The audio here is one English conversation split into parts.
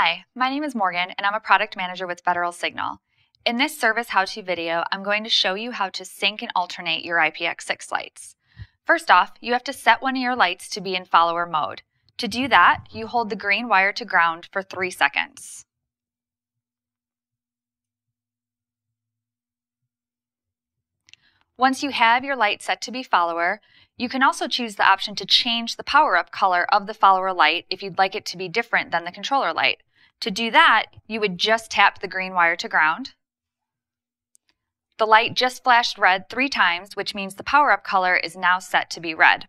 Hi, my name is Morgan and I'm a product manager with Federal Signal. In this service how-to video, I'm going to show you how to sync and alternate your IMPAXX 6 lights. First off, you have to set one of your lights to be in follower mode. To do that, you hold the green wire to ground for 3 seconds. Once you have your light set to be follower, you can also choose the option to change the power-up color of the follower light if you'd like it to be different than the controller light. To do that, you would just tap the green wire to ground. The light just flashed red three times, which means the power-up color is now set to be red.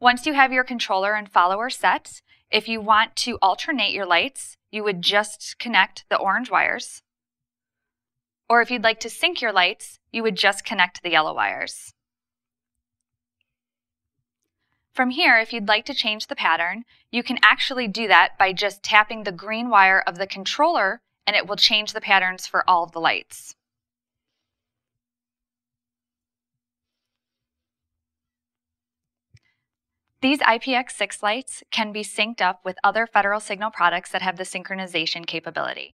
Once you have your controller and follower set, if you want to alternate your lights, you would just connect the orange wires. Or if you'd like to sync your lights, you would just connect the yellow wires. From here, if you'd like to change the pattern, you can actually do that by just tapping the green wire of the controller and it will change the patterns for all of the lights. These IMPAXX 6 lights can be synced up with other Federal Signal products that have the synchronization capability.